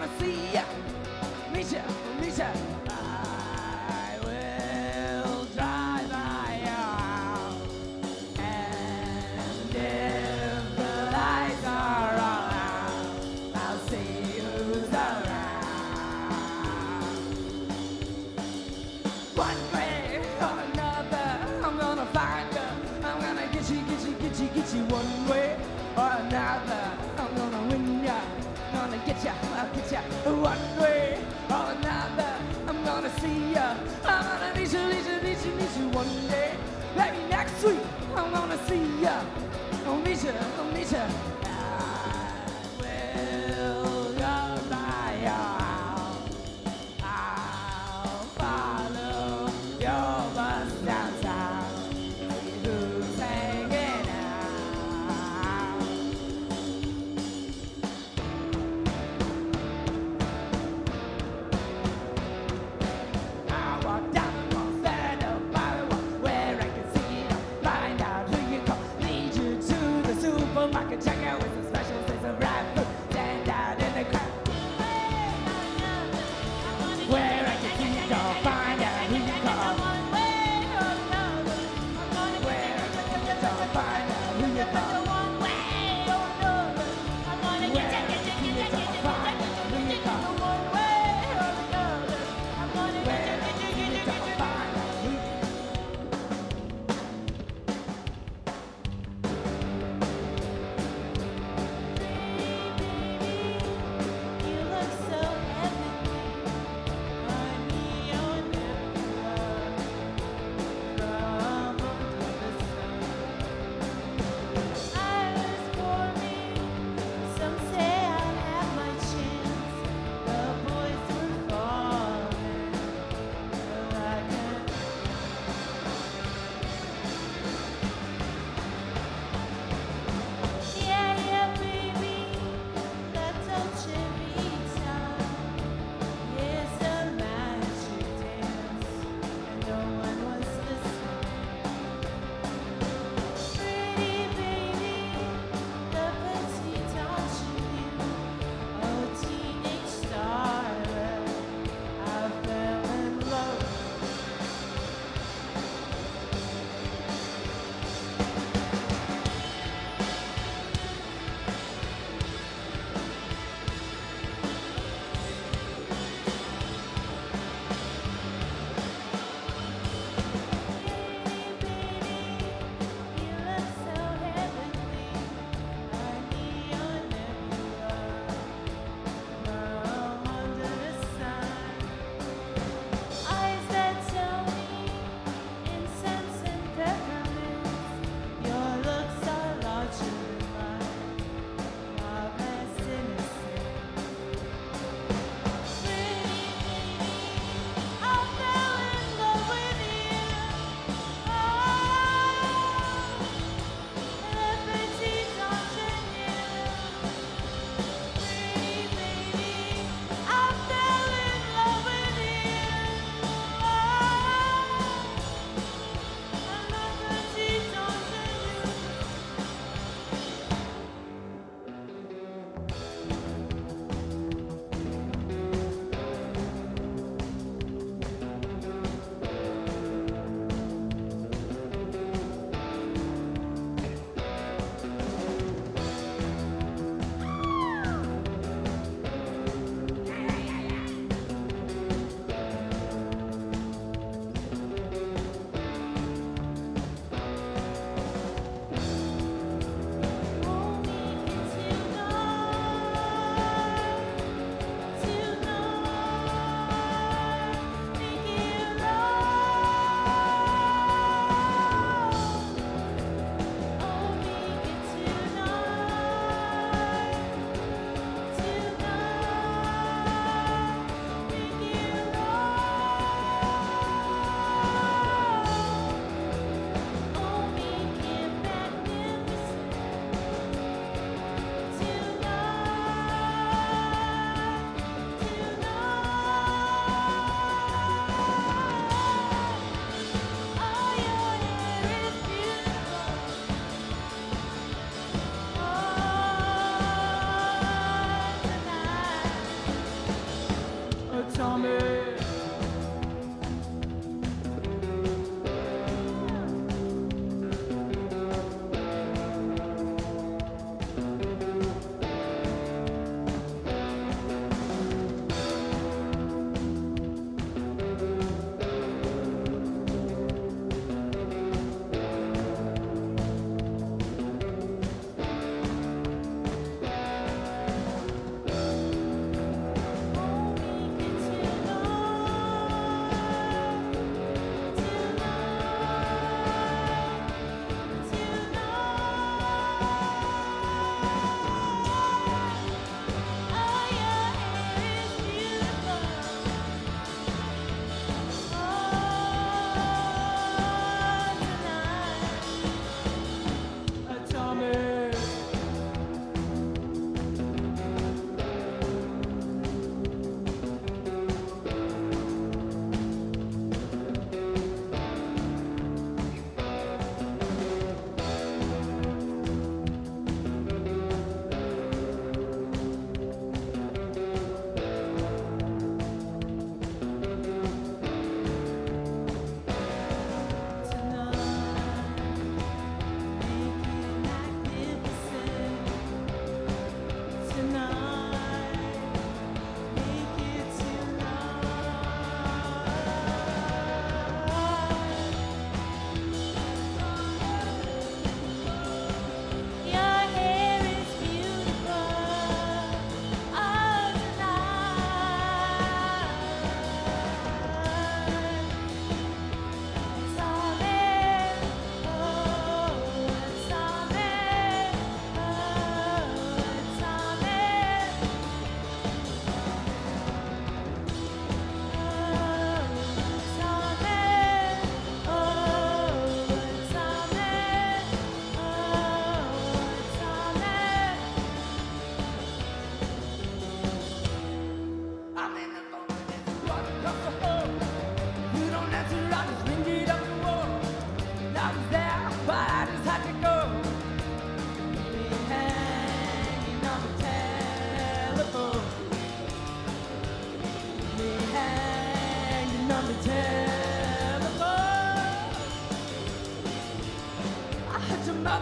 wanna see ya. Meet ya, meet ya. I will dry my eyes, and if the lights are all out, I'll see who's around. see ya. I'll meet ya. I'll meet ya.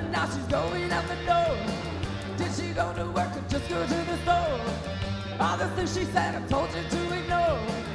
and now she's going out the door. Did she go to work or just go to the store? All the things she said, I told you to ignore.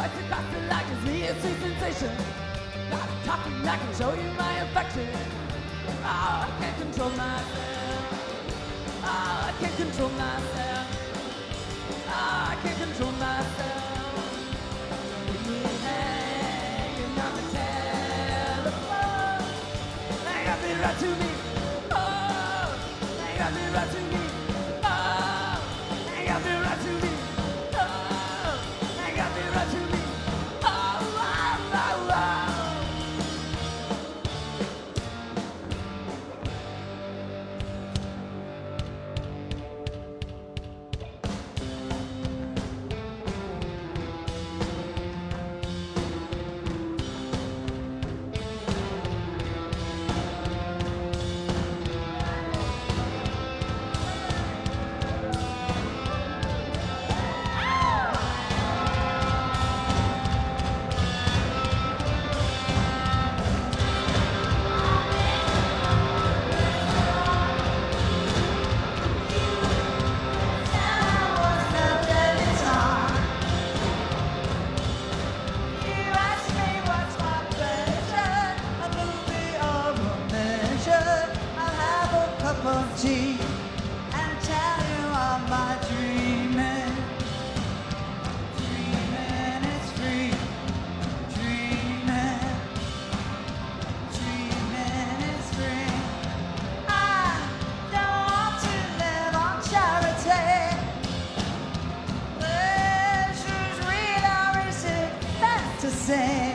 Fighting past the light me, it's a sensation. Not talking, I can show you my affection. Oh, I can't control myself. Oh, I can't control myself. say